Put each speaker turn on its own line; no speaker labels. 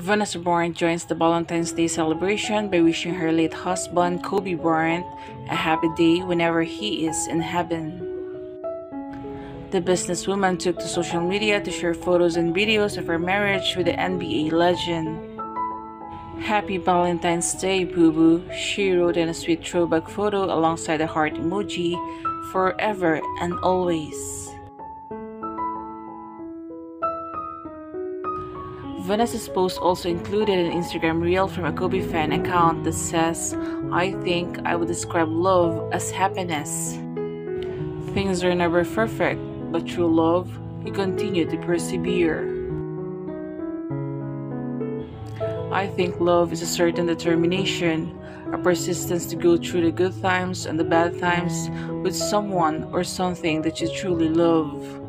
Vanessa Bryant joins the Valentine's Day celebration by wishing her late husband, Kobe Bryant, a happy day whenever he is in heaven. The businesswoman took to social media to share photos and videos of her marriage with the NBA legend. Happy Valentine's Day, Boo Boo, she wrote in a sweet throwback photo alongside a heart emoji, forever and always. Vanessa's post also included an Instagram reel from a Kobe fan account that says, I think I would describe love as happiness. Things are never perfect, but through love, you continue to persevere. I think love is a certain determination, a persistence to go through the good times and the bad times with someone or something that you truly love.